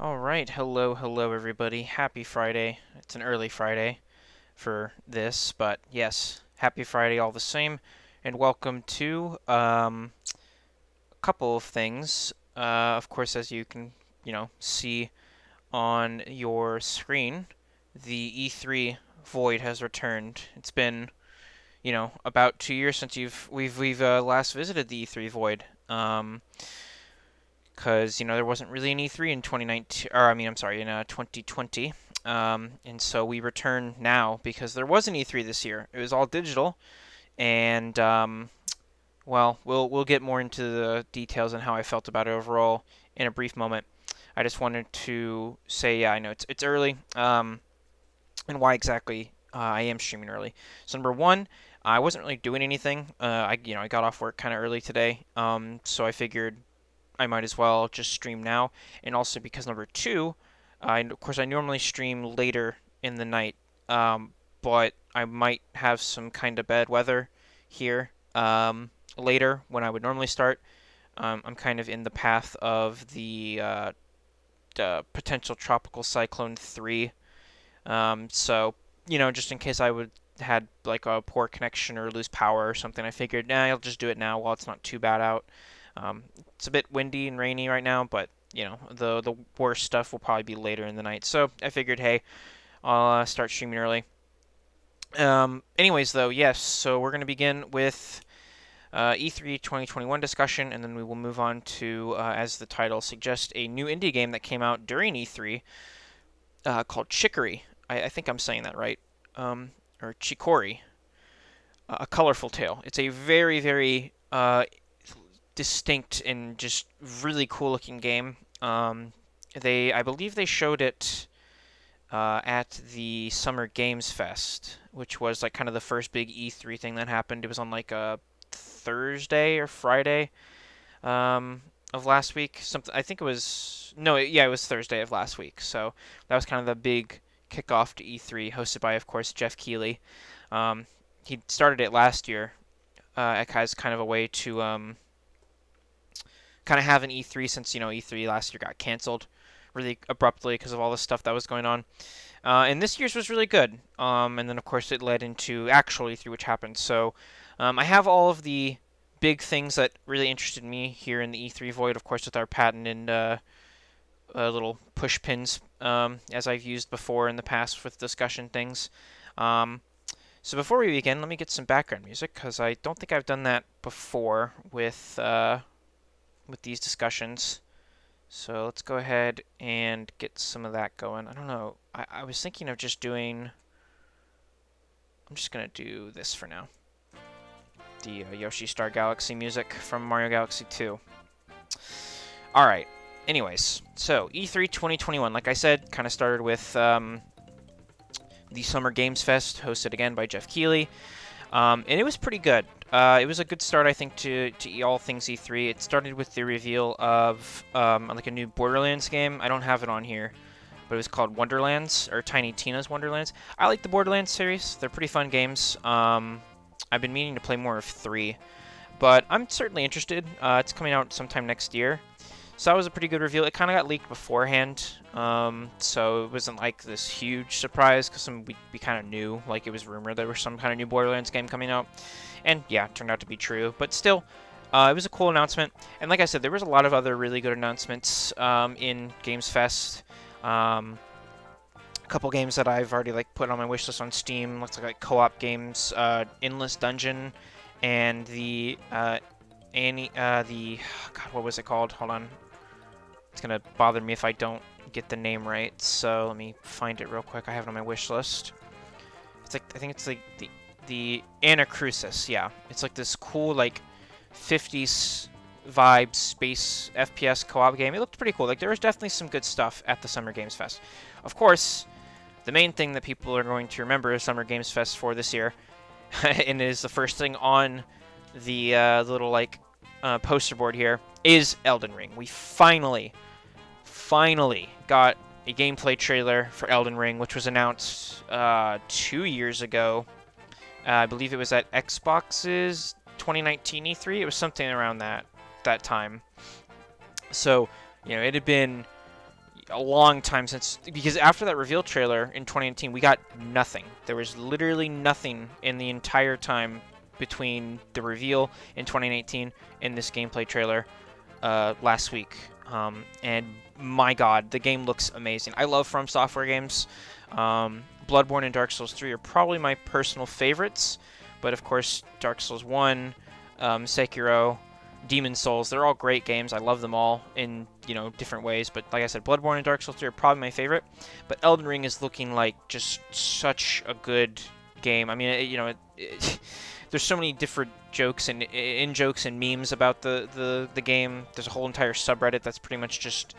All right, hello, hello, everybody. Happy Friday. It's an early Friday for this, but yes, happy Friday all the same, and welcome to um, a couple of things. Uh, of course, as you can, you know, see on your screen, the E3 Void has returned. It's been, you know, about two years since you've we've we've uh, last visited the E3 Void. Um, because you know there wasn't really an E3 in 2019, or I mean, I'm sorry, in uh, 2020, um, and so we return now because there was an E3 this year. It was all digital, and um, well, we'll we'll get more into the details and how I felt about it overall in a brief moment. I just wanted to say, yeah, I know it's it's early, um, and why exactly uh, I am streaming early. So number one, I wasn't really doing anything. Uh, I you know I got off work kind of early today, um, so I figured I might as well just stream now. And also because number two, I, of course I normally stream later in the night, um, but I might have some kind of bad weather here um, later when I would normally start. Um, I'm kind of in the path of the, uh, the potential tropical cyclone three. Um, so you know, just in case I would had like a poor connection or lose power or something, I figured, nah, I'll just do it now while it's not too bad out. Um, it's a bit windy and rainy right now, but you know the the worst stuff will probably be later in the night. So I figured, hey, I'll uh, start streaming early. Um, anyways, though, yes. So we're gonna begin with uh, E3 2021 discussion, and then we will move on to, uh, as the title suggests, a new indie game that came out during E3 uh, called Chicory. I, I, think I'm saying that right, um, or Chicory. a colorful tale. It's a very, very uh, distinct and just really cool looking game. Um, they, I believe, they showed it uh, at the Summer Games Fest, which was like kind of the first big E3 thing that happened. It was on like a Thursday or Friday um, of last week. Something I think it was no, yeah, it was Thursday of last week. So that was kind of the big kickoff to E3, hosted by, of course, Geoff Keighley. Um, he started it last year uh, as kind of a way to um, kind of have an E3 since you know E3 last year got canceled really abruptly because of all the stuff that was going on. Uh, and this year's was really good. Um, and then of course it led into actual E3, which happened. So um, I have all of the big things that really interested me here in the E3 void, of course, with our patent and uh, uh, little push pins, um, as I've used before in the past with discussion things. Um, so before we begin, let me get some background music because I don't think I've done that before with uh, with these discussions. So let's go ahead and get some of that going. I don't know. I, I was thinking of just doing... I'm just going to do this for now. The uh, Yoshi Star Galaxy music from Mario Galaxy 2. Alright. Anyways, so E3 2021, like I said, kind of started with um, the Summer Games Fest, hosted again by Geoff Keighley. Um, and it was pretty good. Uh, it was a good start, I think, to, to all things E3. It started with the reveal of um, like a new Borderlands game. I don't have it on here, but it was called Wonderlands or Tiny Tina's Wonderlands. I like the Borderlands series. They're pretty fun games. Um, I've been meaning to play more of three, but I'm certainly interested. Uh, it's coming out sometime next year. So that was a pretty good reveal. It kind of got leaked beforehand, um, so it wasn't like this huge surprise because we, we kind of knew, like it was rumored there was some kind of new Borderlands game coming out. And yeah, turned out to be true. But still, uh, it was a cool announcement. And like I said, there was a lot of other really good announcements um, in Games Fest. Um, a couple games that I've already like put on my wish list on Steam. Looks like, like co-op games, uh, Endless Dungeon, and the uh, uh, the God, what was it called? Hold on, it's gonna bother me if I don't get the name right. So let me find it real quick. I have it on my wish list. It's like I think it's like the the Anacrusis. Yeah, it's like this cool like 50s vibe space FPS co-op game. It looked pretty cool. Like there was definitely some good stuff at the Summer Games Fest. Of course, the main thing that people are going to remember Summer Games Fest for this year, and is the first thing on the uh, little like uh, poster board here, is Elden Ring. We finally finally got a gameplay trailer for Elden Ring, which was announced uh, two years ago. Uh, I believe it was at Xbox's 2019 E3. It was something around that that time. So, you know, it had been a long time since because after that reveal trailer in 2018 we got nothing there was literally nothing in the entire time between the reveal in 2018 and this gameplay trailer uh, last week um, and my god the game looks amazing i love FromSoftware games um, bloodborne and dark souls 3 are probably my personal favorites but of course dark souls 1 um, sekiro Demon Souls. They're all great games. I love them all in you know different ways. But like I said, Bloodborne and Dark Souls 3 are probably my favorite. But Elden Ring is looking like just such a good game. I mean, it, you know, it, it, there's so many different jokes and in jokes and memes about the, the the game. There's a whole entire subreddit that's pretty much just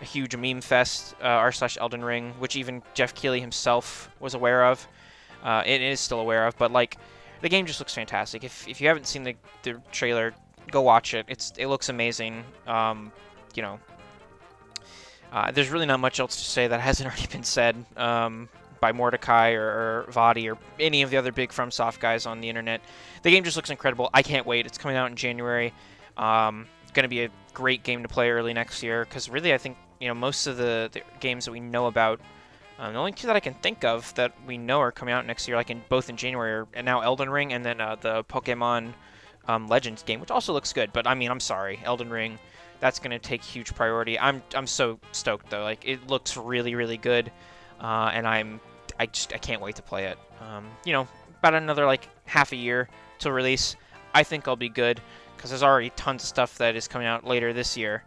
a huge meme fest. Uh, r slash Elden Ring, which even Geoff Keighley himself was aware of. Uh, it is still aware of, but like the game just looks fantastic. If, if you haven't seen the, the trailer, go watch it. It's it looks amazing. Um, you know, uh, there's really not much else to say that hasn't already been said um, by Mordecai or, or Vaati or any of the other big FromSoft guys on the internet. The game just looks incredible. I can't wait. It's coming out in January. Um, going to be a great game to play early next year because really I think you know most of the, the games that we know about. Um, the only two that I can think of that we know are coming out next year, like in both in January, are, and now Elden Ring, and then uh, the Pokemon um, Legends game, which also looks good. But I mean, I'm sorry, Elden Ring, that's going to take huge priority. I'm I'm so stoked though. Like it looks really really good, uh, and I'm I just I can't wait to play it. Um, you know, about another like half a year till release. I think I'll be good because there's already tons of stuff that is coming out later this year.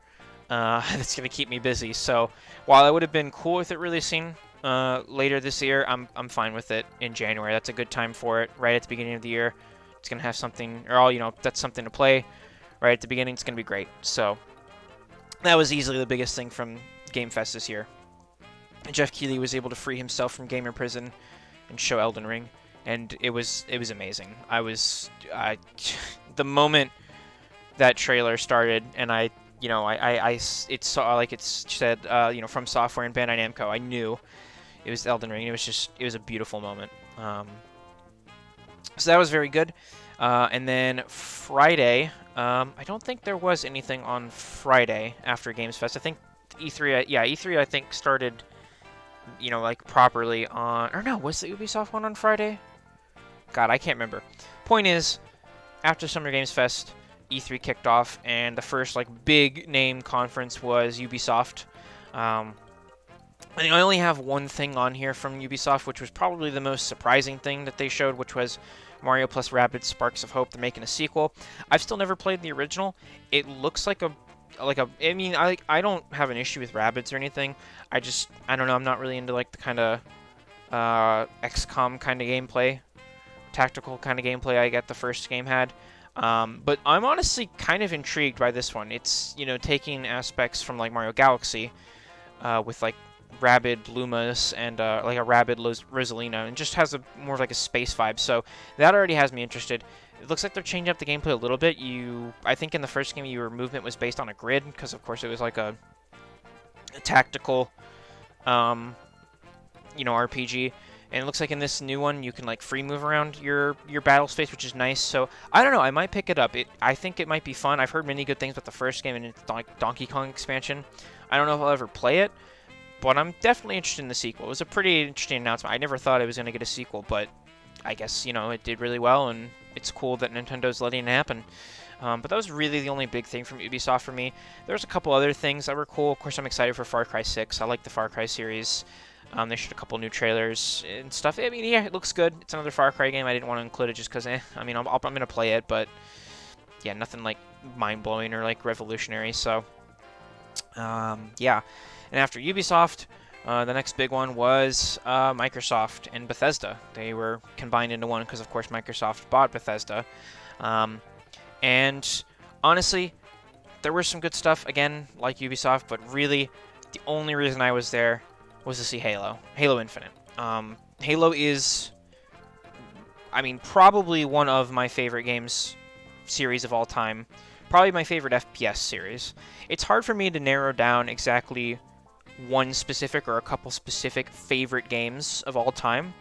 Uh, that's going to keep me busy. So while I would have been cool with it releasing uh, later this year, I'm, I'm fine with it in January. That's a good time for it, right at the beginning of the year. It's going to have something, or all, you know, that's something to play right at the beginning. It's going to be great. So that was easily the biggest thing from Game Fest this year. Geoff Keighley was able to free himself from gamer prison and show Elden Ring, and it was it was amazing. I was I, the moment that trailer started, and I you know I, I, I it saw like it said uh, you know FromSoftware and Bandai Namco. I knew it was Elden Ring. It was just it was a beautiful moment. Um, so that was very good. Uh, and then Friday, um, I don't think there was anything on Friday after Games Fest. I think E3, uh, yeah, E3 I think started, you know, like properly on, or no, was the Ubisoft one on Friday? God, I can't remember. Point is, after Summer Games Fest, E3 kicked off, and the first like big name conference was Ubisoft. Um, and I only have one thing on here from Ubisoft, which was probably the most surprising thing that they showed, which was Mario plus Rabbids Sparks of Hope. They're making a sequel. I've still never played the original. It looks like a like a I mean I I don't have an issue with rabbits or anything. I just I don't know, I'm not really into like the kind of uh XCOM kind of gameplay, tactical kind of gameplay I get the first game had. Um, but I'm honestly kind of intrigued by this one. It's, you know, taking aspects from like Mario Galaxy uh, with like Rabbid Lumas and uh, like a Rabbid Rosalina, and just has a more of like a space vibe. So that already has me interested. It looks like they're changing up the gameplay a little bit. You, I think in the first game, your movement was based on a grid because, of course, it was like a, a tactical, um, you know, RPG. And it looks like in this new one, you can like free move around your your battle space, which is nice. So I don't know, I might pick it up. It, I think it might be fun. I've heard many good things about the first game and its Donkey Kong expansion. I don't know if I'll ever play it, but I'm definitely interested in the sequel. It was a pretty interesting announcement. I never thought it was going to get a sequel, but I guess, you know, it did really well, and it's cool that Nintendo's letting it happen. Um, but that was really the only big thing from Ubisoft for me. There's a couple other things that were cool. Of course, I'm excited for Far Cry 6. I like the Far Cry series. Um, they showed a couple new trailers and stuff. I mean, yeah, it looks good. It's another Far Cry game. I didn't want to include it just because, eh, I mean, i am going to play it, but yeah, nothing like mind-blowing or like revolutionary. So, um, yeah. And after Ubisoft, uh, the next big one was uh, Microsoft and Bethesda. They were combined into one because, of course, Microsoft bought Bethesda. Um, and honestly, there was some good stuff, again, like Ubisoft, but really, the only reason I was there was to see Halo. Halo Infinite. Um, Halo is, I mean, probably one of my favorite games series of all time. Probably my favorite FPS series. It's hard for me to narrow down exactly one specific or a couple specific favorite games of all time.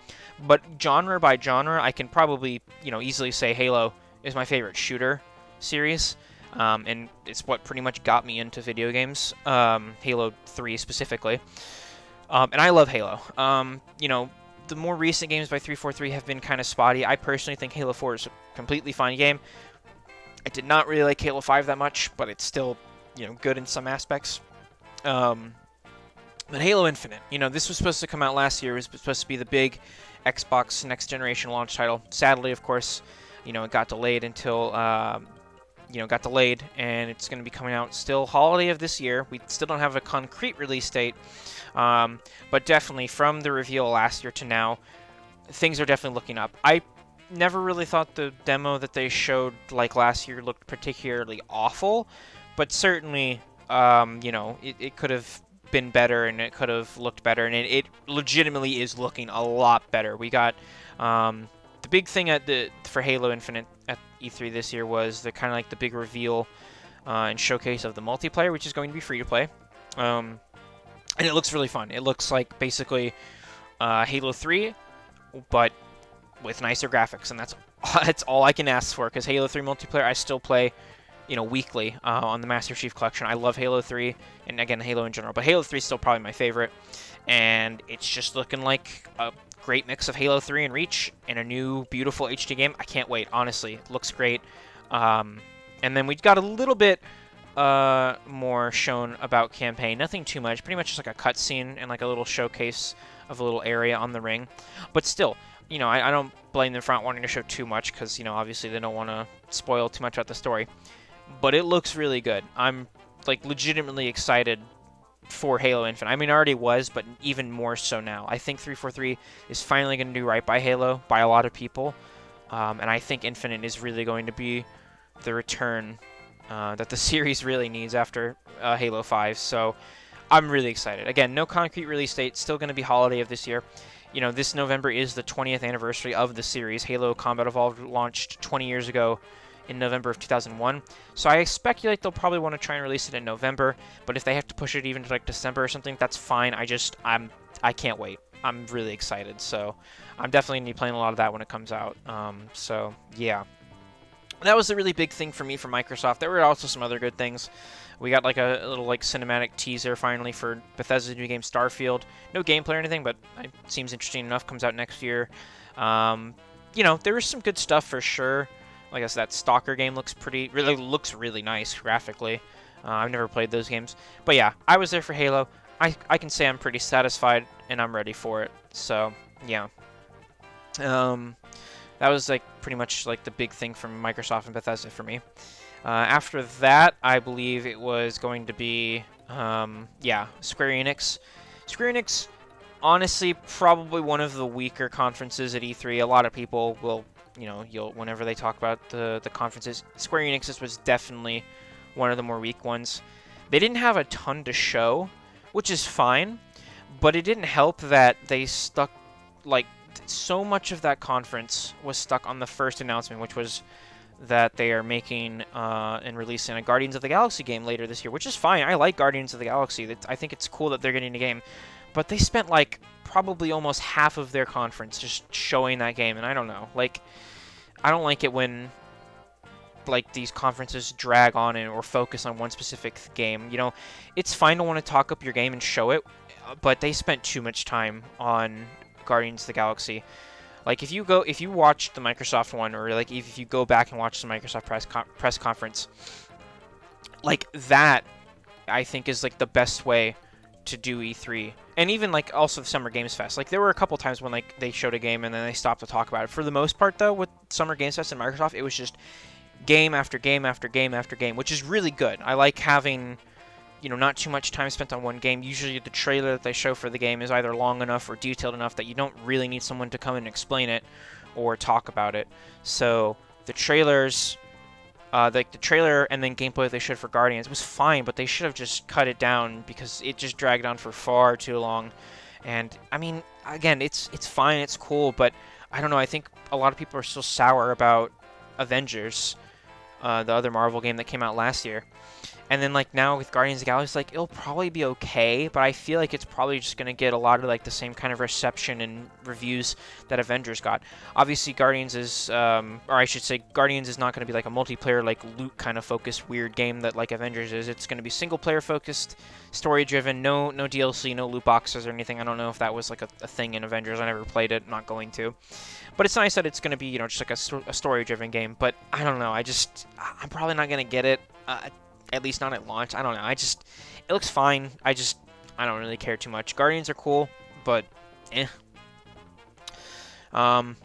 But genre by genre, I can probably, you know, easily say Halo is my favorite shooter series. um, and it's what pretty much got me into video games, um, Halo 3 specifically. Um, and I love Halo. Um, you know, the more recent games by 343 have been kind of spotty. I personally think Halo 4 is a completely fine game. I did not really like Halo 5 that much, but it's still, you know, good in some aspects. Um, but Halo Infinite, you know, this was supposed to come out last year. It was supposed to be the big Xbox next generation launch title. Sadly, of course, you know, it got delayed until, um, you know, got delayed, and it's going to be coming out still holiday of this year. We still don't have a concrete release date, um, but definitely from the reveal last year to now, things are definitely looking up. I never really thought the demo that they showed like last year looked particularly awful, but certainly, um, you know, it, it could have been better and it could have looked better, and it, it legitimately is looking a lot better. We got um, the big thing at the for Halo Infinite at E3 this year was the kind of like the big reveal uh, and showcase of the multiplayer, which is going to be free to play. Um, and it looks really fun. It looks like basically uh, Halo 3, but with nicer graphics, and that's that's all I can ask for. Because Halo 3 multiplayer, I still play, you know, weekly uh, on the Master Chief Collection. I love Halo 3, and again Halo in general, but Halo 3 is still probably my favorite. And it's just looking like a great mix of Halo 3 and Reach in a new, beautiful HD game. I can't wait. Honestly, it looks great. Um, and then we got a little bit uh, more shown about campaign. Nothing too much. Pretty much just like a cutscene and like a little showcase of a little area on the ring. But still, you know, I, I don't blame them for not wanting to show too much because, you know, obviously they don't want to spoil too much about the story. But it looks really good. I'm, like, legitimately excited for Halo Infinite. I mean, I already was, but even more so now. I think 343 is finally going to do right by Halo, by a lot of people. Um, and I think Infinite is really going to be the return uh, that the series really needs after uh, Halo 5. So I'm really excited. Again, no concrete release date. Still going to be holiday of this year you know, this November is the 20th anniversary of the series. Halo Combat Evolved launched 20 years ago in November of 2001. So I speculate they'll probably want to try and release it in November, but if they have to push it even to like December or something, that's fine. I just I'm I can't wait. I'm really excited. So I'm definitely gonna be playing a lot of that when it comes out. Um, so yeah. That was a really big thing for me for Microsoft. There were also some other good things. We got like a, little like cinematic teaser finally for Bethesda's new game Starfield. No gameplay or anything, but it seems interesting enough. Comes out next year. Um, you know, there is some good stuff for sure. Like I said, that Stalker game looks pretty, really looks really nice graphically. Uh, I've never played those games, but yeah, I was there for Halo. I I can say I'm pretty satisfied and I'm ready for it. So yeah. Um, that was like pretty much like the big thing from Microsoft and Bethesda for me. Uh, after that, I believe it was going to be, um, yeah, Square Enix. Square Enix, honestly, probably one of the weaker conferences at E3. A lot of people will, you know, you'll whenever they talk about the the conferences, Square Enix was definitely one of the more weak ones. They didn't have a ton to show, which is fine, but it didn't help that they stuck like so much of that conference was stuck on the first announcement, which was that they are making uh, and releasing a Guardians of the Galaxy game later this year, which is fine. I like Guardians of the Galaxy. I think it's cool that they're getting a game. But they spent like probably almost half of their conference just showing that game, and I don't know. Like, I don't like it when like these conferences drag on and or focus on one specific game. You know, it's fine to want to talk up your game and show it, but they spent too much time on Guardians of the Galaxy. Like if you go, if you watch the Microsoft one, or like if you go back and watch the Microsoft press press conference, like that, I think is like the best way to do E3, and even like also the Summer Games Fest. Like there were a couple times when like they showed a game and then they stopped to talk about it. For the most part, though, with Summer Games Fest and Microsoft, it was just game after game after game after game, which is really good. I like having you know, not too much time spent on one game. Usually the trailer that they show for the game is either long enough or detailed enough that you don't really need someone to come and explain it or talk about it. So the trailers, uh, like the trailer and then gameplay they showed for Guardians was fine, but they should have just cut it down because it just dragged on for far too long. And I mean, again, it's it's fine, it's cool, but I don't know. I think a lot of people are still sour about Avengers, uh, the other Marvel game that came out last year. And then like now with Guardians of the Galaxy, like it'll probably be okay, but I feel like it's probably just gonna get a lot of like the same kind of reception and reviews that Avengers got. Obviously, Guardians is, um, or I should say, Guardians is not gonna be like a multiplayer like loot kind of focused weird game that like Avengers is. It's gonna be single player focused, story driven, no no DLC, no loot boxes or anything. I don't know if that was like a, a thing in Avengers. I never played it, not going to. But it's nice that it's gonna be you know just like a, a story driven game. But I don't know. I just I'm probably not gonna get it. Uh, at least not at launch. I don't know. I just, it looks fine. I just, I don't really care too much. Guardians are cool, but eh. Um,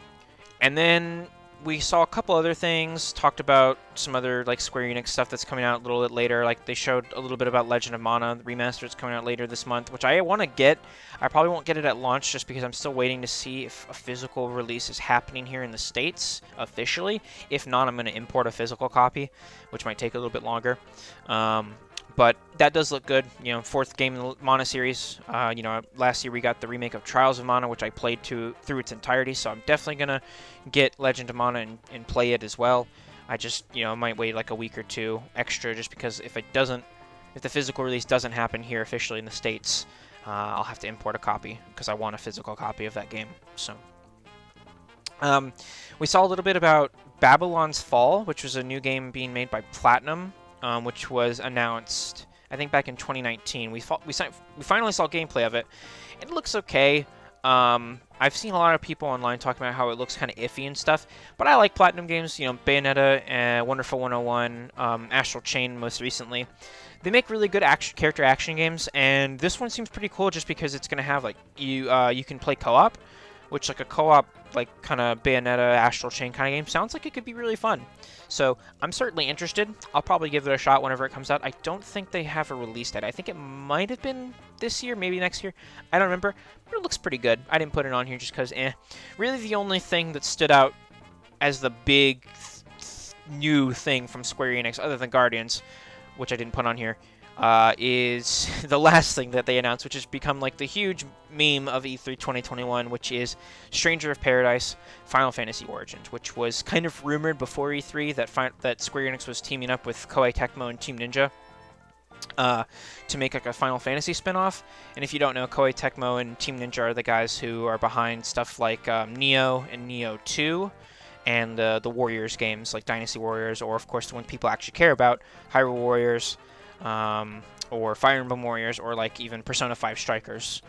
and then we saw a couple other things. Talked about some other like Square Enix stuff that's coming out a little bit later. Like they showed a little bit about Legend of Mana the remaster that's coming out later this month, which I want to get. I probably won't get it at launch just because I'm still waiting to see if a physical release is happening here in the states officially. If not, I'm going to import a physical copy, which might take a little bit longer. Um, but that does look good. You know, fourth game in the Mana series. Uh, you know, last year we got the remake of Trials of Mana, which I played to through its entirety. So I'm definitely gonna get Legend of Mana and, and play it as well. I just, you know, might wait like a week or two extra, just because if it doesn't, if the physical release doesn't happen here officially in the states, uh, I'll have to import a copy because I want a physical copy of that game. So. Um, we saw a little bit about Babylon's Fall, which was a new game being made by Platinum um, which was announced, I think, back in 2019. We, we, we finally saw gameplay of it. It looks okay. Um, I've seen a lot of people online talking about how it looks kind of iffy and stuff, but I like Platinum games, you know, Bayonetta, and Wonderful 101, um, Astral Chain most recently. They make really good action, character action games, and this one seems pretty cool just because it's going to have, like, you, uh, you can play co-op, which, like, a co-op, like, kind of Bayonetta, Astral Chain kind of game sounds like it could be really fun. So I'm certainly interested. I'll probably give it a shot whenever it comes out. I don't think they have a release date. I think it might have been this year, maybe next year. I don't remember. But it looks pretty good. I didn't put it on here just because, eh. Really the only thing that stood out as the big new thing from Square Enix, other than Guardians, which I didn't put on here, uh, is the last thing that they announced, which has become like the huge meme of E3 2021, which is Stranger of Paradise Final Fantasy Origins, which was kind of rumored before E3 that fi that Square Enix was teaming up with Koei Tecmo and Team Ninja uh, to make like a Final Fantasy spin-off. And if you don't know, Koei Tecmo and Team Ninja are the guys who are behind stuff like um, Nioh and Nioh 2 and uh, the Warriors games like Dynasty Warriors, or of course the ones people actually care about, Hyrule Warriors, um, or Fire Emblem Warriors, or like even Persona 5 Strikers.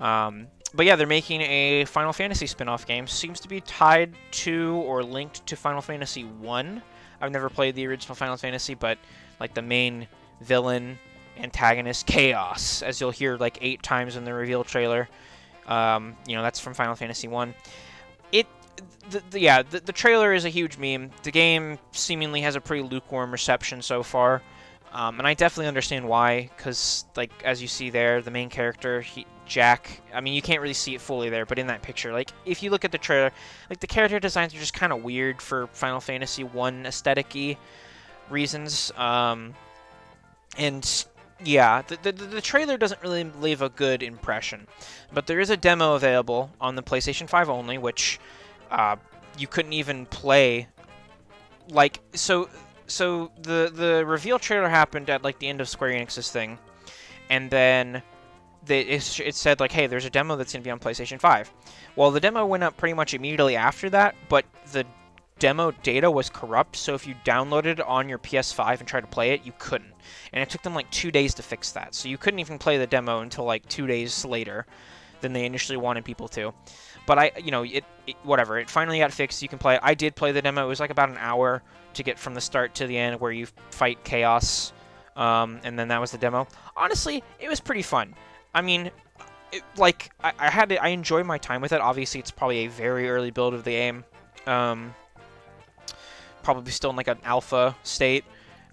Um, but yeah, they're making a Final Fantasy spin-off game. Seems to be tied to or linked to Final Fantasy 1. I've never played the original Final Fantasy, but like the main villain, antagonist, Chaos, as you'll hear like eight times in the reveal trailer. Um, you know, that's from Final Fantasy 1. It, the, the, yeah, the, the trailer is a huge meme. The game seemingly has a pretty lukewarm reception so far. Um, and I definitely understand why, because, like, as you see there, the main character, he, Jack, I mean, you can't really see it fully there, but in that picture, like, if you look at the trailer, like, the character designs are just kind of weird for Final Fantasy 1 aesthetic reasons. Um, and, yeah, the, the, the trailer doesn't really leave a good impression. But there is a demo available on the PlayStation 5 only, which uh, you couldn't even play. Like, so so the the reveal trailer happened at like the end of Square Enix's thing, and then they, it, it said like, hey, there's a demo that's gonna be on PlayStation 5. Well, the demo went up pretty much immediately after that, but the demo data was corrupt, so if you downloaded it on your PS5 and tried to play it, you couldn't. And it took them like two days to fix that, so you couldn't even play the demo until like two days later than they initially wanted people to. But I, you know, it, it whatever. It finally got fixed. You can play. I did play the demo. It was like about an hour to get from the start to the end where you fight chaos. Um, and then that was the demo. Honestly, it was pretty fun. I mean, it, like I, I had I enjoyed my time with it. Obviously, it's probably a very early build of the game. Um, probably still in like an alpha state.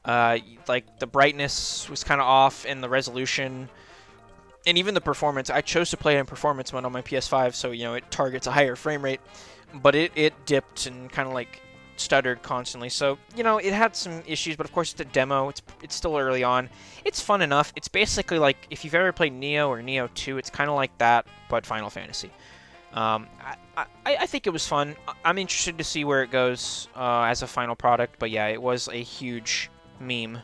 Uh, like the brightness was kind of off and the resolution and even the performance. I chose to play it in performance mode on my PS5, so you know it targets a higher frame rate, but it, it dipped and kind of like stuttered constantly. So, you know, it had some issues, but of course it's a demo. It's it's still early on. It's fun enough. It's basically like if you've ever played Nioh or Nioh 2, it's kind of like that, but Final Fantasy. Um, I, I, I, think it was fun. I'm interested to see where it goes uh, as a final product, but yeah, it was a huge meme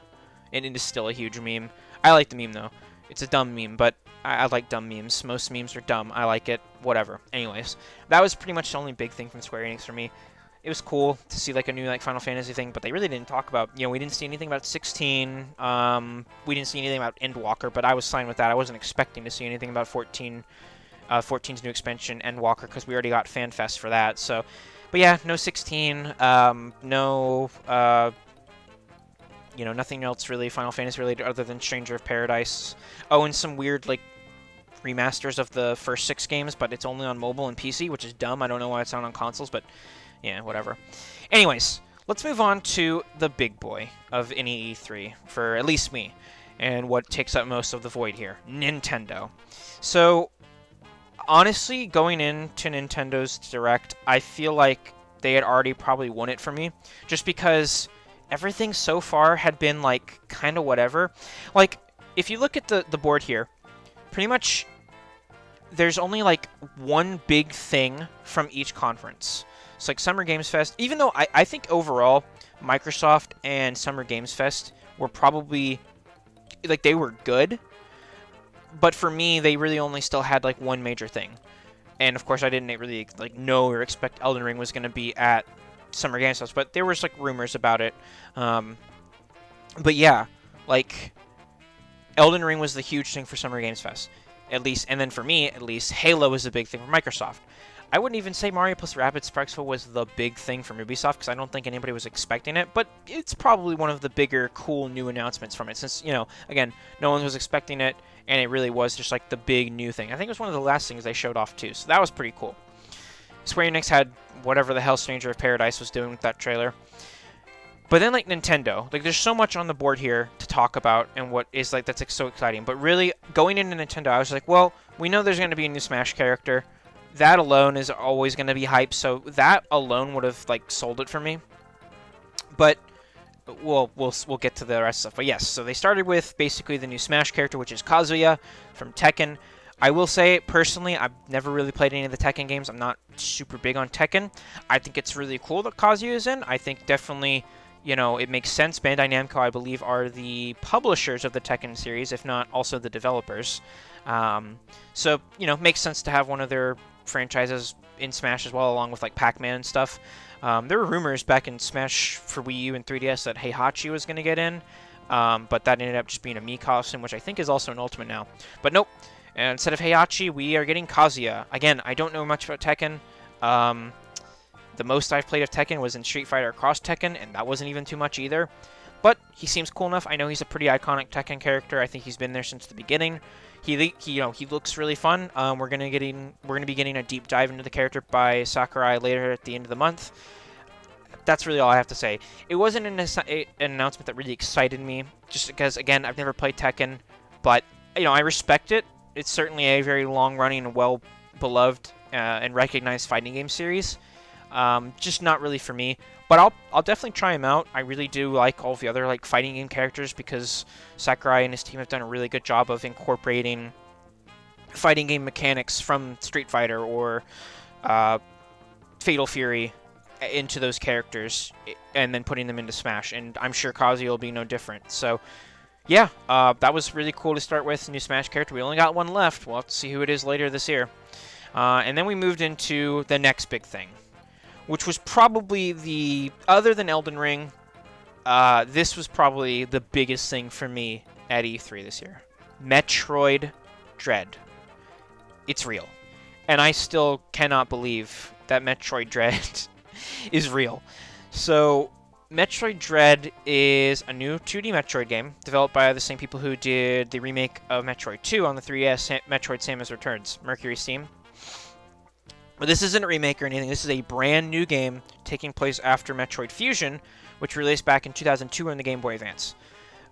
and it is still a huge meme. I like the meme though. It's a dumb meme, but I, I, like dumb memes. Most memes are dumb. I like it. Whatever. Anyways, that was pretty much the only big thing from Square Enix for me. It was cool to see like a new like Final Fantasy thing, but they really didn't talk about. You know, we didn't see anything about 16. Um, we didn't see anything about Endwalker, but I was fine with that. I wasn't expecting to see anything about 14. Uh, 14's new expansion, Endwalker, because we already got FanFest for that. So, but yeah, no 16. Um, no. Uh, you know, nothing else really Final Fantasy related other than Stranger of Paradise. Oh, and some weird, like, remasters of the first six games, but it's only on mobile and PC, which is dumb. I don't know why it's not on consoles, but yeah, whatever. Anyways, let's move on to the big boy of any E3, for at least me, and what takes up most of the void here, Nintendo. So, honestly, going into Nintendo's Direct, I feel like they had already probably won it for me, just because everything so far had been like kind of whatever. Like if you look at the the board here, pretty much there's only like one big thing from each conference. It's like Summer Games Fest. Even though I, I think overall Microsoft and Summer Games Fest were probably like they were good, but for me they really only still had like one major thing. And of course I didn't really like know or expect Elden Ring was going to be at Summer Games Fest, but there was like rumors about it. Um, but yeah, like Elden Ring was the huge thing for Summer Games Fest, at least, and then for me, at least, Halo was a big thing for Microsoft. I wouldn't even say Mario plus Rabbids Sparks was the big thing from Ubisoft because I don't think anybody was expecting it, but it's probably one of the bigger, cool new announcements from it. Since you know, again, no one was expecting it, and it really was just like the big new thing. I think it was one of the last things they showed off too, so that was pretty cool. Square Enix had whatever the hell Stranger of Paradise was doing with that trailer. But then, like, Nintendo, like, there's so much on the board here to talk about and what is, like, that's, like, so exciting. But really, going into Nintendo, I was like, well, we know there's going to be a new Smash character. That alone is always going to be hype, so that alone would have, like, sold it for me. But, we'll, we'll, we'll get to the rest of stuff. But yes, so they started with basically the new Smash character, which is Kazuya from Tekken. I will say, personally, I've never really played any of the Tekken games. I'm not super big on Tekken. I think it's really cool that Kazuya is in. I think definitely, you know, it makes sense. Bandai Namco, I believe, are the publishers of the Tekken series, if not also the developers. Um, so, you know, makes sense to have one of their franchises in Smash as well, along with, like, Pac-Man and stuff. Um, there were rumors back in Smash for Wii U and 3DS that Heihachi was going to get in, um, but that ended up just being a Mii costume, which I think is also an Ultimate now. But nope, and instead of Heihachi, we are getting Kazuya. Again, I don't know much about Tekken. Um, the most I've played of Tekken was in Street Fighter Cross Tekken, and that wasn't even too much either. But he seems cool enough. I know he's a pretty iconic Tekken character. I think he's been there since the beginning. He, he you know, he looks really fun. Um, we're gonna getting, we're gonna be getting a deep dive into the character by Sakurai later at the end of the month. That's really all I have to say. It wasn't an, an announcement that really excited me, just because again I've never played Tekken, but you know I respect it it's certainly a very long-running and well-beloved uh, and recognized fighting game series. Um, just not really for me, but I'll I'll definitely try him out. I really do like all the other like fighting game characters because Sakurai and his team have done a really good job of incorporating fighting game mechanics from Street Fighter or uh, Fatal Fury into those characters and then putting them into Smash. And I'm sure Kazuya will be no different. So yeah, uh, that was really cool to start with. New Smash character. We only got one left. We'll have to see who it is later this year. Uh, and then we moved into the next big thing, which was probably the, other than Elden Ring, uh, this was probably the biggest thing for me at E3 this year. Metroid Dread. It's real. And I still cannot believe that Metroid Dread is real. So Metroid Dread is a new 2D Metroid game developed by the same people who did the remake of Metroid 2 on the 3DS, Metroid Samus Returns, Mercury Steam. But this isn't a remake or anything. This is a brand new game taking place after Metroid Fusion, which released back in 2002 on the Game Boy Advance.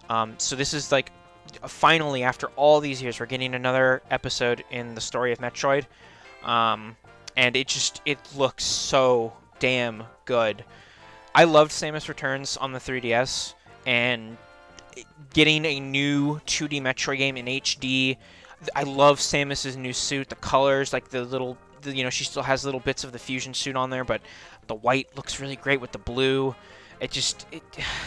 Um, so this is like finally after all these years, we're getting another episode in the story of Metroid, um, and it just it looks so damn good. I loved Samus Returns on the 3DS, and getting a new 2D Metroid game in HD. I love Samus's new suit, the colors, like the little, the, you know, she still has little bits of the fusion suit on there, but the white looks really great with the blue. It just it,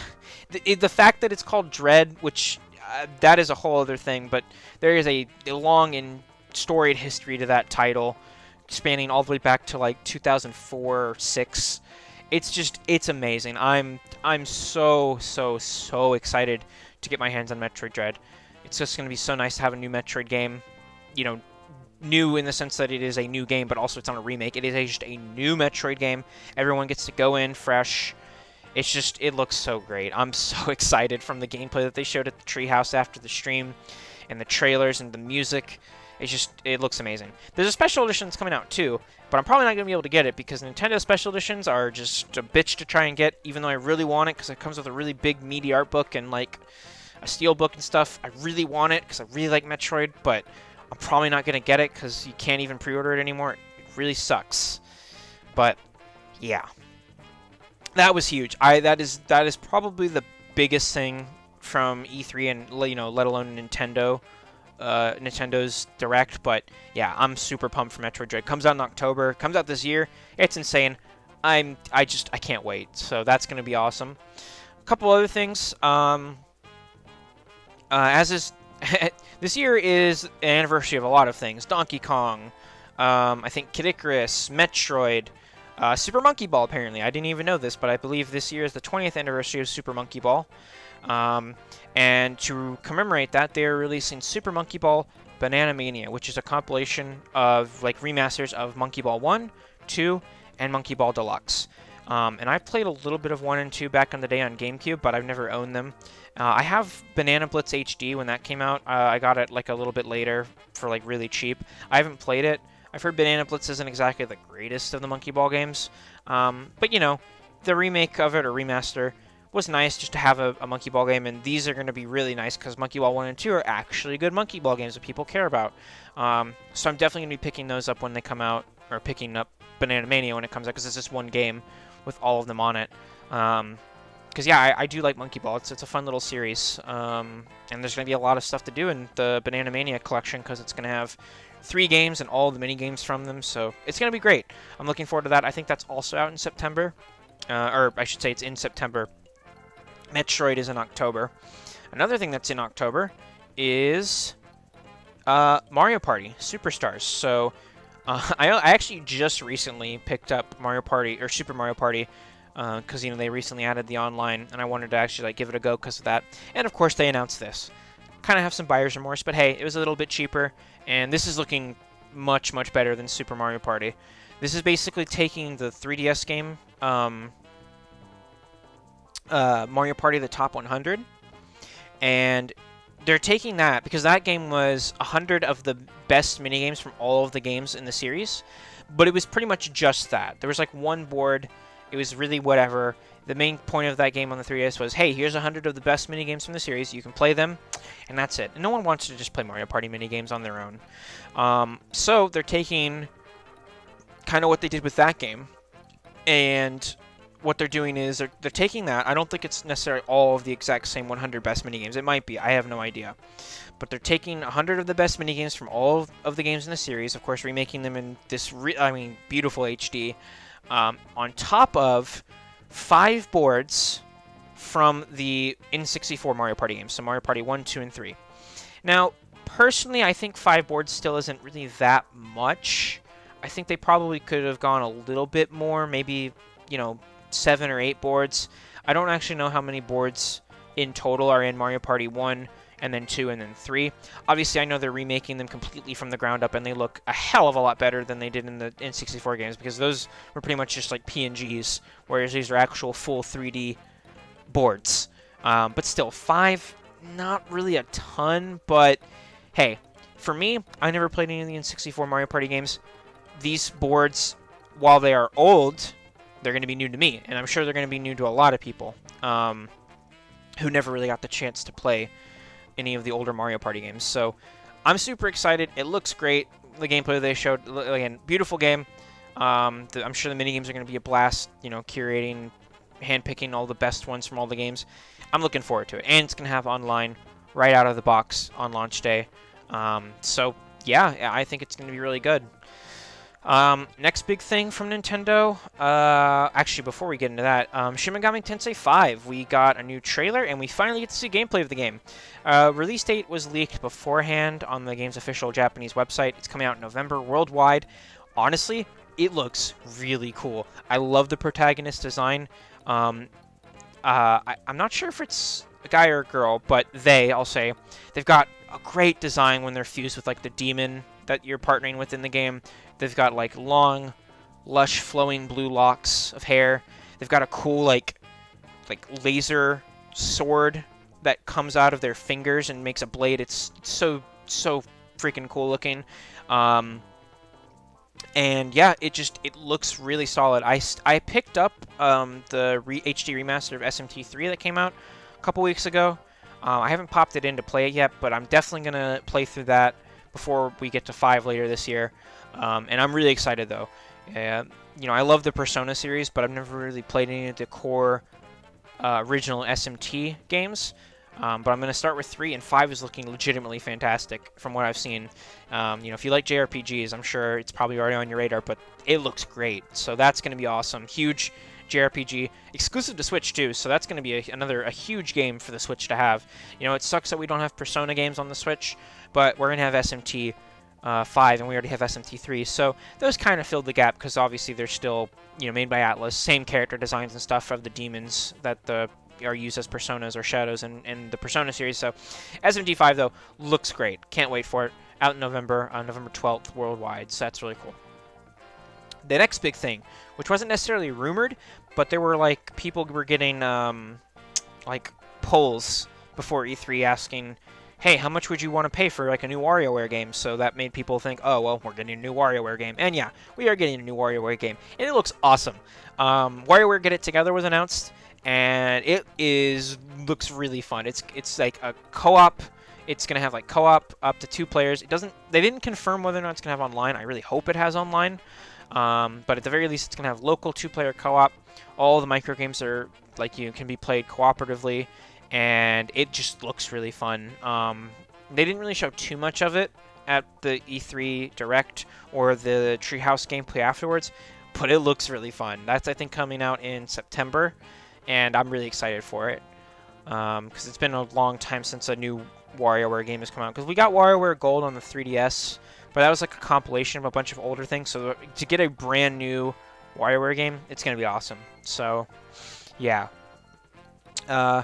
the, the fact that it's called Dread, which uh, that is a whole other thing, but there is a, a long and storied history to that title, spanning all the way back to like 2004 or six. It's just it's amazing. I'm I'm so so so excited to get my hands on Metroid Dread. It's just going to be so nice to have a new Metroid game. You know, new in the sense that it is a new game, but also it's not a remake. It is a, just a new Metroid game. Everyone gets to go in fresh. It's just, it looks so great. I'm so excited from the gameplay that they showed at the Treehouse after the stream, and the trailers and the music. It's just, it looks amazing. There's a special edition that's coming out too, but I'm probably not going to be able to get it because Nintendo special editions are just a bitch to try and get, even though I really want it because it comes with a really big meaty art book and like a steel book and stuff. I really want it because I really like Metroid, but I'm probably not going to get it because you can't even pre-order it anymore. It really sucks. But, yeah. That was huge. I that is that is probably the biggest thing from E3 and you know, let alone Nintendo uh, Nintendo's Direct, but yeah, I'm super pumped for Metroid Dread. Comes out in October. Comes out this year. It's insane. I'm I just I can't wait. So that's gonna be awesome. A couple other things. Um, uh, as is this year is an anniversary of a lot of things. Donkey Kong. Um, I think Kid Icarus, Metroid, uh, Super Monkey Ball. Apparently, I didn't even know this, but I believe this year is the 20th anniversary of Super Monkey Ball. Um, and to commemorate that, they're releasing Super Monkey Ball Banana Mania, which is a compilation of like remasters of Monkey Ball 1, 2, and Monkey Ball Deluxe. Um, and I've played a little bit of 1 and 2 back in the day on GameCube, but I've never owned them. Uh, I have Banana Blitz HD when that came out. Uh, I got it like a little bit later for like really cheap. I haven't played it. I've heard Banana Blitz isn't exactly the greatest of the Monkey Ball games. Um, but you know, the remake of it or remaster was nice just to have a, a Monkey Ball game, and these are going to be really nice because Monkey Ball 1 and 2 are actually good Monkey Ball games that people care about. Um, so I'm definitely going to be picking those up when they come out, or picking up Banana Mania when it comes out, because it's just one game with all of them on it. Um, because yeah, I, I, do like Monkey Ball. It's, it's a fun little series, um, and there's going to be a lot of stuff to do in the Banana Mania collection because it's going to have three games and all the mini games from them. So it's going to be great. I'm looking forward to that. I think that's also out in September, uh, or I should say it's in September. Metroid is in October. Another thing that's in October is uh, Mario Party Superstars. So uh, I, I actually just recently picked up Mario Party or Super Mario Party because uh, you know they recently added the online, and I wanted to actually like give it a go because of that. And of course they announced this. Kind of have some buyer's remorse, but hey, it was a little bit cheaper, and this is looking much much better than Super Mario Party. This is basically taking the 3DS game um, uh, Mario Party the Top 100, and they're taking that because that game was 100 of the best minigames from all of the games in the series, but it was pretty much just that. There was like one board, it was really whatever. The main point of that game on the 3DS was, hey, here's 100 of the best minigames from the series, you can play them, and that's it. And no one wants to just play Mario Party minigames on their own. Um, so they're taking kind of what they did with that game and what they're doing is they're, they're taking that. I don't think it's necessarily all of the exact same 100 best minigames. It might be. I have no idea. But they're taking 100 of the best minigames from all of the games in the series, of course, remaking them in this, I mean, beautiful HD, um, on top of five boards from the N64 Mario Party games. So Mario Party 1, 2, and 3. Now, personally, I think five boards still isn't really that much. I think they probably could have gone a little bit more, maybe, you know, seven or eight boards. I don't actually know how many boards in total are in Mario Party 1 and then 2 and then 3. Obviously, I know they're remaking them completely from the ground up and they look a hell of a lot better than they did in the N64 games because those were pretty much just like PNGs, whereas these are actual full 3D boards. Um, but still, 5, not really a ton, but hey, for me, I never played any of the N64 Mario Party games. These boards, while they are old, they're going to be new to me, and I'm sure they're going to be new to a lot of people um, who never really got the chance to play any of the older Mario Party games. So I'm super excited. It looks great. The gameplay they showed, again, beautiful game. Um, the, I'm sure the mini games are going to be a blast. You know, curating, handpicking all the best ones from all the games. I'm looking forward to it, and it's going to have online right out of the box on launch day. Um, so yeah, I think it's going to be really good. Um, next big thing from Nintendo, uh, actually before we get into that, um, Shin Megami Tensei 5, we got a new trailer and we finally get to see gameplay of the game. Uh, release date was leaked beforehand on the game's official Japanese website. It's coming out in November worldwide. Honestly, it looks really cool. I love the protagonist design. Um, uh, I, I'm not sure if it's a guy or a girl, but they, I'll say, they've got a great design when they're fused with like the demon that you're partnering with in the game. They've got like long, lush, flowing blue locks of hair. They've got a cool like like laser sword that comes out of their fingers and makes a blade. It's so so freaking cool looking. Um, and yeah, it just it looks really solid. I, I picked up um, the re HD remaster of SMT3 that came out a couple weeks ago. Um, I haven't popped it in to play it yet, but I'm definitely gonna play through that before we get to five later this year. Um, and I'm really excited though. Uh, you know, I love the Persona series, but I've never really played any of the core uh, original SMT games. Um, but I'm going to start with 3, and 5 is looking legitimately fantastic from what I've seen. Um, you know, if you like JRPGs, I'm sure it's probably already on your radar, but it looks great. So that's going to be awesome. Huge JRPG, exclusive to Switch too, so that's going to be a, another a huge game for the Switch to have. You know, it sucks that we don't have Persona games on the Switch, but we're going to have SMT uh, 5, and we already have SMT 3, so those kind of filled the gap, because obviously they're still, you know, made by Atlus, same character designs and stuff of the demons that the are used as personas or shadows in, in the Persona series. So SMT5, though, looks great. Can't wait for it. Out in November, on November 12th, worldwide. So that's really cool. The next big thing, which wasn't necessarily rumored, but there were, like, people were getting, um, like, polls before E3 asking, hey, how much would you want to pay for, like, a new WarioWare game? So that made people think, oh, well, we're getting a new WarioWare game. And yeah, we are getting a new WarioWare game. And it looks awesome. Um, WarioWare Get It Together was announced and it is looks really fun. It's it's like a co-op. It's gonna have like co-op up to two players. It doesn't. They didn't confirm whether or not it's gonna have online. I really hope it has online. Um, but at the very least, it's gonna have local two-player co-op. All the micro games are like you can be played cooperatively, and it just looks really fun. Um, they didn't really show too much of it at the E3 Direct or the Treehouse gameplay afterwards, but it looks really fun. That's I think coming out in September and I'm really excited for it because um, it's been a long time since a new WarioWare game has come out. Because we got WarioWare Gold on the 3DS, but that was like a compilation of a bunch of older things. So to get a brand new WarioWare game, it's going to be awesome. So, yeah. Uh,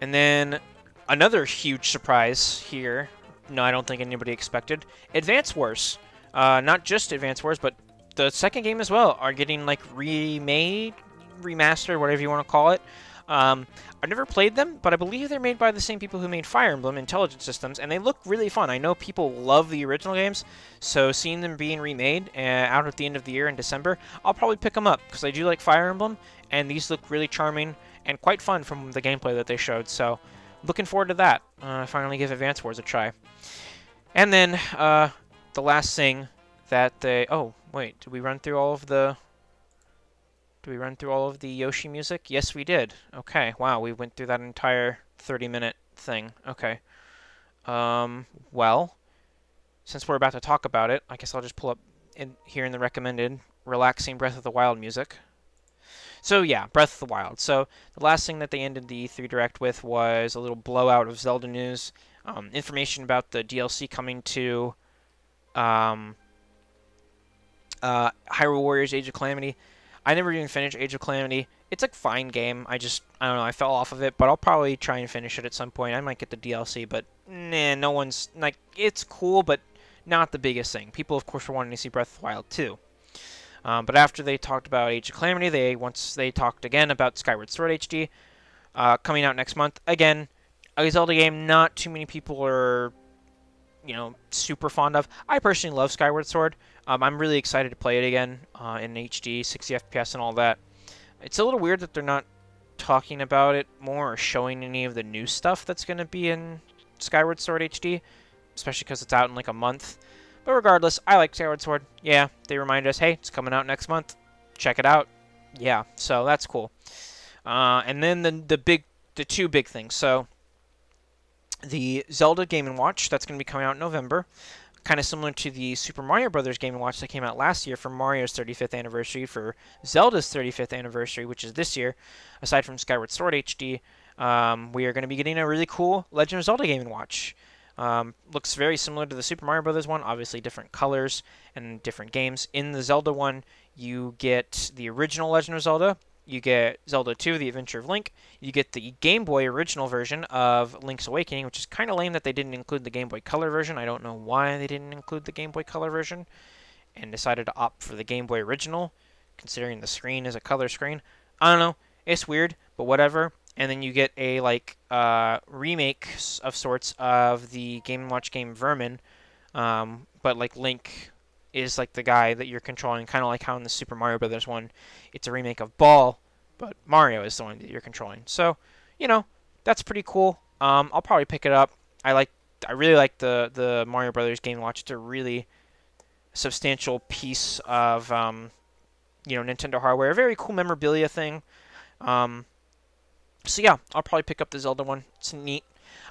and then another huge surprise here. No, I don't think anybody expected. Advance Wars. Uh, not just Advance Wars, but the second game as well are getting like remade remastered, whatever you want to call it. Um, I've never played them, but I believe they're made by the same people who made Fire Emblem Intelligent Systems, and they look really fun. I know people love the original games, so seeing them being remade uh, out at the end of the year in December, I'll probably pick them up, because I do like Fire Emblem, and these look really charming and quite fun from the gameplay that they showed, so looking forward to that. Uh, finally give Advance Wars a try. And then, uh, the last thing that they... Oh, wait, did we run through all of the did we run through all of the Yoshi music? Yes, we did. Okay, wow, we went through that entire 30-minute thing. Okay. Um, well, since we're about to talk about it, I guess I'll just pull up in here in the recommended relaxing Breath of the Wild music. So yeah, Breath of the Wild. So the last thing that they ended the E3 Direct with was a little blowout of Zelda news, um, information about the DLC coming to um, uh, Hyrule Warriors Age of Calamity. I never even finished Age of Calamity. It's a fine game. I just, I don't know, I fell off of it, but I'll probably try and finish it at some point. I might get the DLC, but nah, no one's, like, it's cool, but not the biggest thing. People, of course, were wanting to see Breath of the Wild too. Um, but after they talked about Age of Calamity, they once they talked again about Skyward Sword HD uh, coming out next month. Again, a Zelda game not too many people are, you know, super fond of. I personally love Skyward Sword. Um, I'm really excited to play it again uh, in HD, 60 FPS, and all that. It's a little weird that they're not talking about it more or showing any of the new stuff that's going to be in Skyward Sword HD, especially because it's out in like a month. But regardless, I like Skyward Sword. Yeah, they remind us, hey, it's coming out next month. Check it out. Yeah, so that's cool. Uh, and then the the big, the two big things. So the Zelda Game and Watch that's going to be coming out in November kind of similar to the Super Mario Brothers Game & Watch that came out last year for Mario's 35th anniversary, for Zelda's 35th anniversary, which is this year, aside from Skyward Sword HD, um, we are going to be getting a really cool Legend of Zelda Game & Watch. Um, looks very similar to the Super Mario Brothers one, obviously different colors and different games. In the Zelda one, you get the original Legend of Zelda, you get Zelda 2, The Adventure of Link, you get the Game Boy original version of Link's Awakening, which is kind of lame that they didn't include the Game Boy Color version. I don't know why they didn't include the Game Boy Color version and decided to opt for the Game Boy original, considering the screen is a color screen. I don't know. It's weird, but whatever. And then you get a like uh, remake of sorts of the Game & Watch game Vermin, um, but like Link is like the guy that you're controlling, kind of like how in the Super Mario Brothers one, it's a remake of Ball, but Mario is the one that you're controlling. So, you know, that's pretty cool. Um, I'll probably pick it up. I like, I really like the the Mario Brothers Game Watch. It's a really substantial piece of, um, you know, Nintendo hardware. A very cool memorabilia thing. Um, so yeah, I'll probably pick up the Zelda one. It's neat.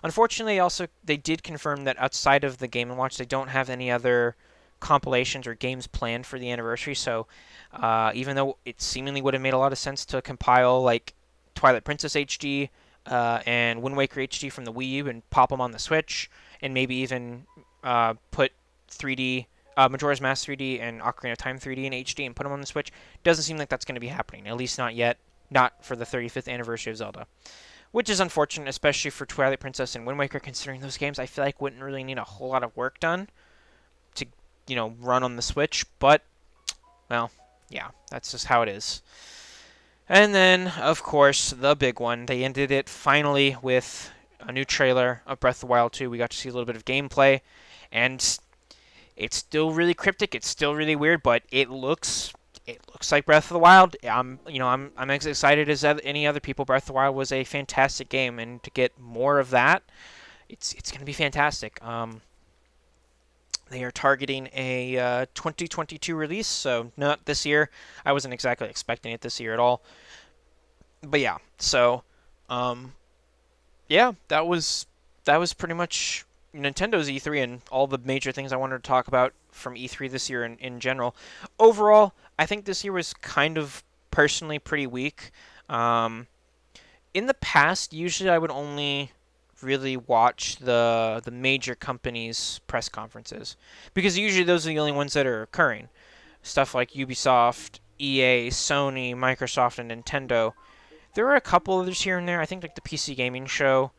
Unfortunately, also they did confirm that outside of the Game & Watch, they don't have any other compilations or games planned for the anniversary. So uh, even though it seemingly would have made a lot of sense to compile like Twilight Princess HD uh, and Wind Waker HD from the Wii U and pop them on the Switch, and maybe even uh, put 3D uh, Majora's Mask 3D and Ocarina of Time 3D in HD and put them on the Switch, doesn't seem like that's going to be happening. At least not yet. Not for the 35th anniversary of Zelda. Which is unfortunate, especially for Twilight Princess and Wind Waker, considering those games I feel like wouldn't really need a whole lot of work done you know, run on the Switch, but, well, yeah, that's just how it is. And then, of course, the big one. They ended it finally with a new trailer of Breath of the Wild 2. We got to see a little bit of gameplay, and it's still really cryptic. It's still really weird, but it looks it looks like Breath of the Wild. I'm you know I'm I'm as excited as any other people. Breath of the Wild was a fantastic game, and to get more of that, it's it's gonna be fantastic. Um, they are targeting a uh, 2022 release, so not this year. I wasn't exactly expecting it this year at all. But yeah, so um, yeah, that was that was pretty much Nintendo's E3 and all the major things I wanted to talk about from E3 this year in, in general. Overall, I think this year was kind of personally pretty weak. Um, in the past, usually I would only really watch the the major companies' press conferences because usually those are the only ones that are occurring. Stuff like Ubisoft, EA, Sony, Microsoft, and Nintendo. There are a couple others here and there. I think like the PC Gaming Show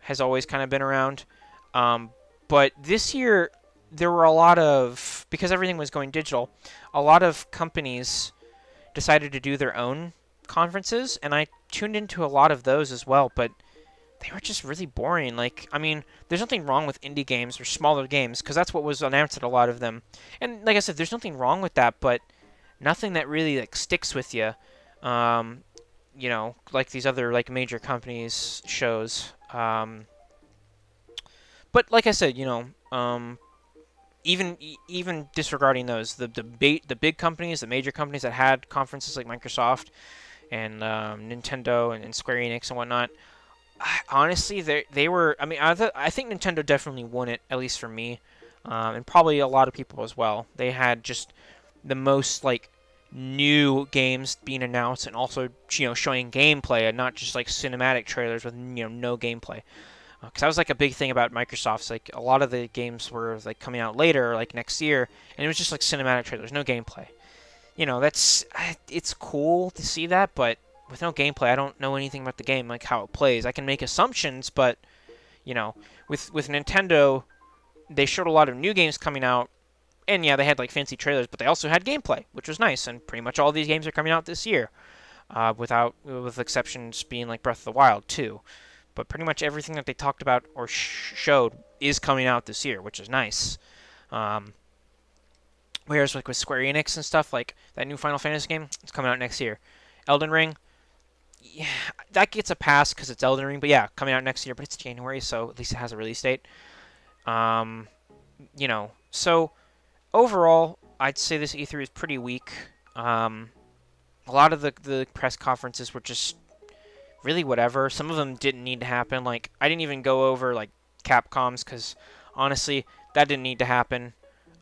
has always kind of been around, um, but this year there were a lot of because everything was going digital. A lot of companies decided to do their own conferences, and I tuned into a lot of those as well. But they were just really boring. Like, I mean, there's nothing wrong with indie games or smaller games because that's what was announced at a lot of them. And like I said, there's nothing wrong with that, but nothing that really like sticks with you. Um, you know, like these other like major companies shows. Um, but like I said, you know, um, even even disregarding those, the the bait, the big companies, the major companies that had conferences like Microsoft and um, Nintendo and, and Square Enix and whatnot honestly, they they were. I mean, I th I think Nintendo definitely won it, at least for me, um, and probably a lot of people as well. They had just the most like new games being announced, and also you know showing gameplay, and not just like cinematic trailers with you know no gameplay. Because uh, that was like a big thing about Microsoft's. Like a lot of the games were like coming out later, like next year, and it was just like cinematic trailers, no gameplay. You know, that's it's cool to see that, but with no gameplay, I don't know anything about the game, like how it plays. I can make assumptions, but you know, with with Nintendo, they showed a lot of new games coming out, and yeah, they had like fancy trailers, but they also had gameplay, which was nice. And pretty much all these games are coming out this year, uh, without with exceptions being like Breath of the Wild 2. But pretty much everything that they talked about or sh showed is coming out this year, which is nice. Um, whereas like with Square Enix and stuff, like that new Final Fantasy game, it's coming out next year. Elden Ring, yeah, that gets a pass because it's Elden Ring. But yeah, coming out next year, but it's January, so at least it has a release date. Um, you know, so overall, I'd say this E3 is pretty weak. Um, a lot of the the press conferences were just really whatever. Some of them didn't need to happen. Like I didn't even go over like Capcom's because honestly, that didn't need to happen.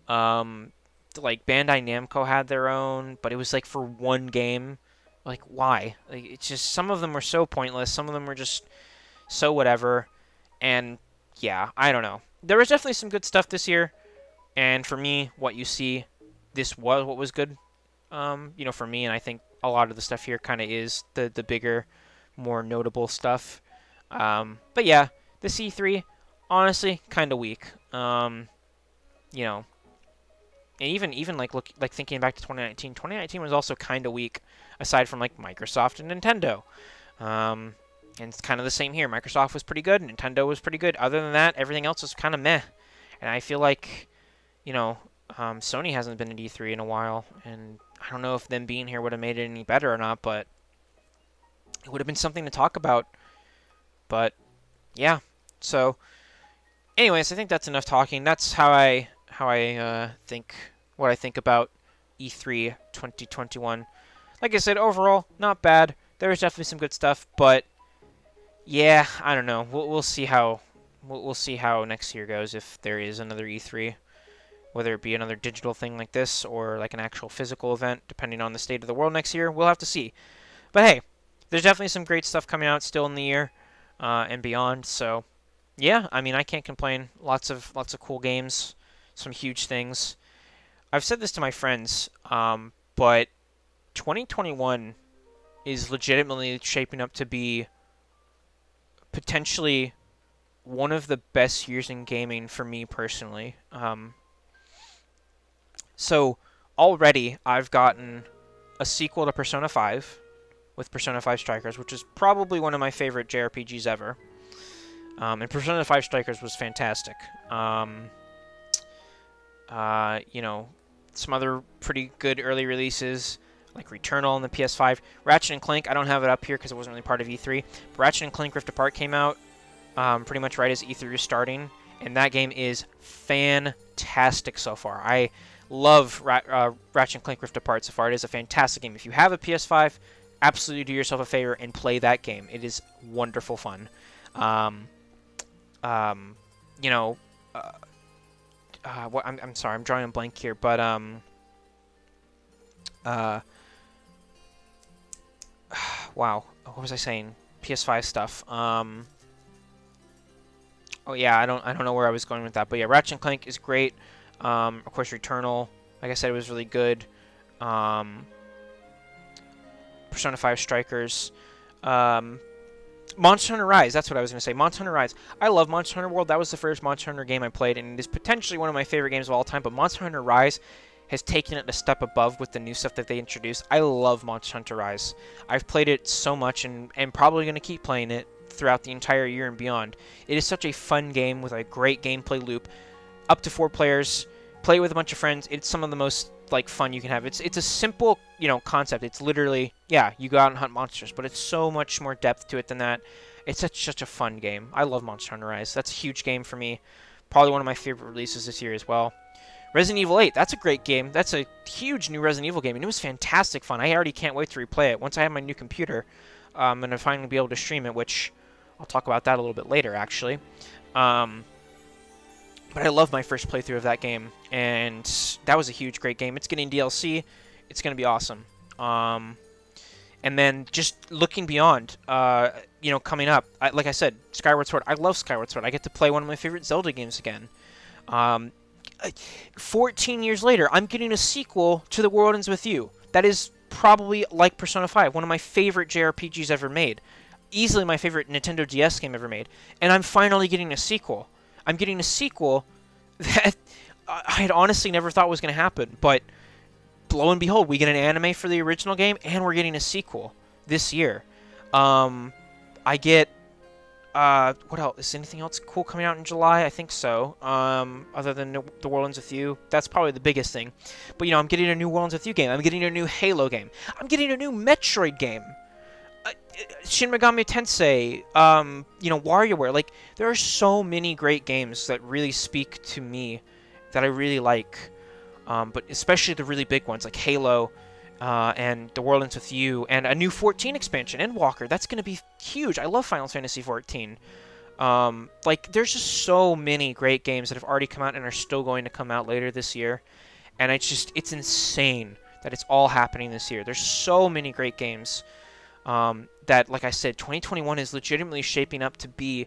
Um, like Bandai Namco had their own, but it was like for one game. Like why? Like it's just some of them were so pointless. Some of them were just so whatever. And yeah, I don't know. There was definitely some good stuff this year. And for me, what you see, this was what was good. Um, you know, for me, and I think a lot of the stuff here kind of is the the bigger, more notable stuff. Um, but yeah, the C3, honestly, kind of weak. Um, you know, and even even like look like thinking back to 2019, 2019 was also kind of weak, aside from like Microsoft and Nintendo. Um, and it's kind of the same here. Microsoft was pretty good, Nintendo was pretty good. Other than that, everything else was kind of meh. And I feel like, you know, um, Sony hasn't been at E3 in a while, and I don't know if them being here would have made it any better or not, but it would have been something to talk about. But yeah, so anyways, I think that's enough talking. That's how I how I uh, think what I think about E3 2021. Like I said, overall not bad. There was definitely some good stuff, but yeah, I don't know. We'll we'll see how we'll, we'll see how next year goes if there is another E3 whether it be another digital thing like this or like an actual physical event, depending on the state of the world next year. We'll have to see. But hey, there's definitely some great stuff coming out still in the year uh, and beyond. So yeah, I mean I can't complain. Lots of lots of cool games, some huge things. I've said this to my friends, um, but 2021 is legitimately shaping up to be potentially one of the best years in gaming for me personally. Um, so already I've gotten a sequel to Persona 5 with Persona 5 Strikers, which is probably one of my favorite JRPGs ever. Um, and Persona 5 Strikers was fantastic. Um, uh, you know, some other pretty good early releases like Returnal on the PS5. Ratchet and Clank, I don't have it up here because it wasn't really part of E3. But Ratchet and Clank Rift Apart came out um, pretty much right as E3 was starting, and that game is fantastic so far. I love Rat, uh, Ratchet and Clank Rift Apart so far. It is a fantastic game. If you have a PS5, absolutely do yourself a favor and play that game. It is wonderful fun. Um, um, you know, uh, uh, what, I'm, I'm sorry, I'm drawing a blank here, but um, uh, wow, what was I saying? PS5 stuff. Um, oh yeah, I don't I don't know where I was going with that, but yeah, Ratchet and Clank is great. Um, of course, Returnal, like I said, it was really good. Um, Persona 5 Strikers. Um, Monster Hunter Rise, that's what I was going to say. Monster Hunter Rise. I love Monster Hunter World. That was the first Monster Hunter game I played, and it is potentially one of my favorite games of all time. But Monster Hunter Rise has taken it a step above with the new stuff that they introduced. I love Monster Hunter Rise. I've played it so much and, and probably going to keep playing it throughout the entire year and beyond. It is such a fun game with a great gameplay loop. Up to four players, play with a bunch of friends. It's some of the most like fun you can have. It's it's a simple you know concept. It's literally yeah you go out and hunt monsters, but it's so much more depth to it than that. It's such such a fun game. I love Monster Hunter Rise. That's a huge game for me. Probably one of my favorite releases this year as well. Resident Evil 8, that's a great game. That's a huge new Resident Evil game, and it was fantastic fun. I already can't wait to replay it. Once I have my new computer, um, I'm going to finally be able to stream it, which I'll talk about that a little bit later, actually. Um, but I love my first playthrough of that game, and that was a huge, great game. It's getting DLC. It's going to be awesome. Um, and then just looking beyond, uh, you know, coming up, I, like I said, Skyward Sword. I love Skyward Sword. I get to play one of my favorite Zelda games again. Um, 14 years later, I'm getting a sequel to The World Ends With You. That is probably like Persona 5, one of my favorite JRPGs ever made. Easily my favorite Nintendo DS game ever made. And I'm finally getting a sequel. I'm getting a sequel that I had honestly never thought was going to happen. But lo and behold, we get an anime for the original game, and we're getting a sequel this year. Um, I get uh, what else? Is anything else cool coming out in July? I think so. Um, other than The World Ends With You. That's probably the biggest thing. But, you know, I'm getting a new World Ends With You game. I'm getting a new Halo game. I'm getting a new Metroid game. Uh, Shin Megami Tensei, um, you know, WarioWare. Like, there are so many great games that really speak to me that I really like. Um, but especially the really big ones like Halo uh, and The World Ends With You and a new 14 expansion, Endwalker. That's going to be huge. I love Final Fantasy 14. Um, like, there's just so many great games that have already come out and are still going to come out later this year. And it's just, it's insane that it's all happening this year. There's so many great games um, that, like I said, 2021 is legitimately shaping up to be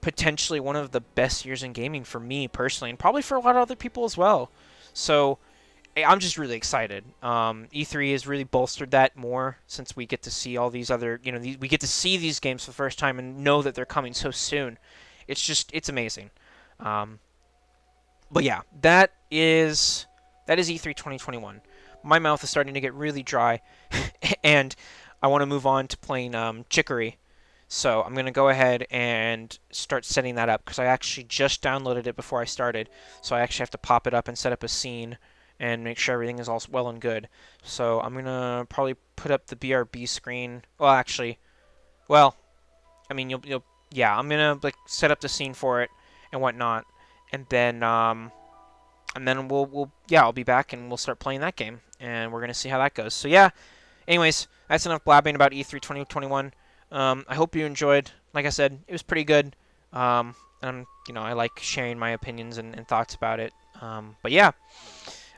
potentially one of the best years in gaming for me personally, and probably for a lot of other people as well. So I'm just really excited. Um, E3 has really bolstered that more since we get to see all these other, you know, these, we get to see these games for the first time and know that they're coming so soon. It's just, it's amazing. Um, but yeah, that is that is E3 2021. My mouth is starting to get really dry, and I want to move on to playing um, Chicory. So I'm going to go ahead and start setting that up because I actually just downloaded it before I started. So I actually have to pop it up and set up a scene and make sure everything is all well and good. So I'm going to probably put up the BRB screen. Well, actually, well, I mean, you'll, you'll yeah, I'm going to like set up the scene for it and whatnot. And then, um, and then we'll, we'll, yeah, I'll be back and we'll start playing that game. And we're going to see how that goes. So yeah, anyways, that's enough blabbing about E3 2021. Um, I hope you enjoyed. Like I said, it was pretty good. Um, and you know, I like sharing my opinions and, and thoughts about it. Um, but yeah.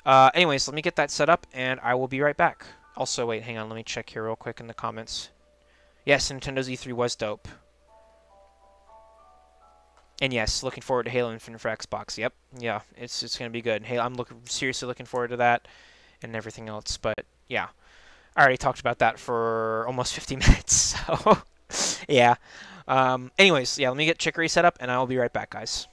Uh, anyways, let me get that set up, and I will be right back. Also, wait, hang on, let me check here real quick in the comments. Yes, Nintendo's E3 was dope. And yes, looking forward to Halo Infinite for Xbox. Yep, yeah, it's it's gonna be good. Hey, I'm looking seriously looking forward to that, and everything else. But yeah, I already talked about that for almost 50 minutes, so yeah. Um, anyways, yeah, let me get Chicory set up, and I will be right back, guys.